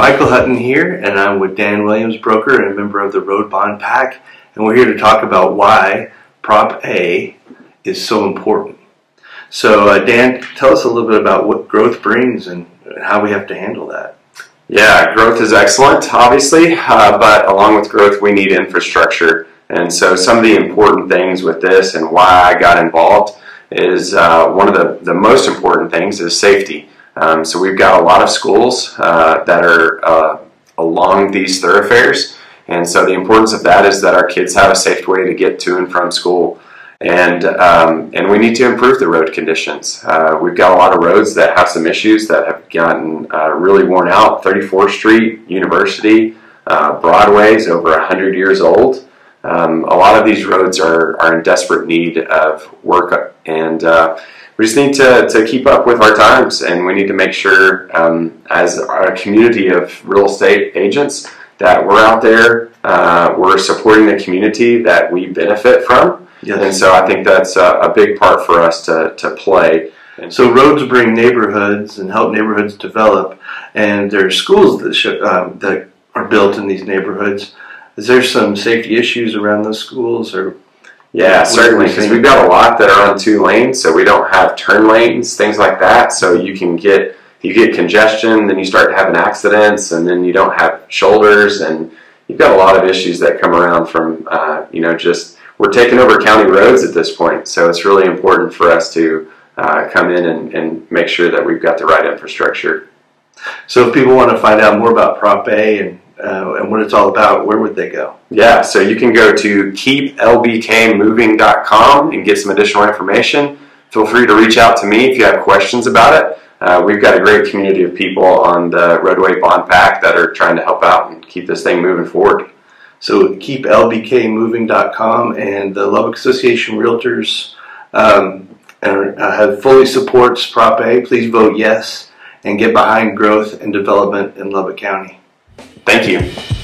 Michael Hutton here, and I'm with Dan Williams, broker and member of the Road Bond PAC, and we're here to talk about why Prop A is so important. So, uh, Dan, tell us a little bit about what growth brings and how we have to handle that. Yeah, growth is excellent, obviously, uh, but along with growth, we need infrastructure. And so, some of the important things with this and why I got involved is uh, one of the, the most important things is safety. Um, so we've got a lot of schools uh, that are uh, along these thoroughfares, and so the importance of that is that our kids have a safe way to get to and from school, and um, and we need to improve the road conditions. Uh, we've got a lot of roads that have some issues that have gotten uh, really worn out. 34th Street, University, uh, Broadway is over 100 years old. Um, a lot of these roads are, are in desperate need of work and uh, we just need to, to keep up with our times and we need to make sure um, as a community of real estate agents that we're out there uh, we're supporting the community that we benefit from. Yes. and so i think that's a, a big part for us to, to play. So roads bring neighborhoods and help neighborhoods develop and there are schools that, should, um, that are built in these neighborhoods is there some safety issues around those schools or yeah, certainly, because we've got a lot that are on two lanes, so we don't have turn lanes, things like that. So you can get you get congestion, then you start having accidents, and then you don't have shoulders, and you've got a lot of issues that come around from uh, you know just we're taking over county roads at this point, so it's really important for us to uh, come in and, and make sure that we've got the right infrastructure. So if people want to find out more about Prop A and uh, and what it's all about, where would they go? Yeah, so you can go to keeplbkmoving.com and get some additional information. Feel free to reach out to me if you have questions about it. Uh, we've got a great community of people on the Roadway Bond PAC that are trying to help out and keep this thing moving forward. So keeplbkmoving.com and the Lubbock Association Realtors um, and, uh, have fully supports Prop A. Please vote yes and get behind growth and development in Lubbock County. Thank you.